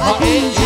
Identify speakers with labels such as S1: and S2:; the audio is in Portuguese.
S1: Rock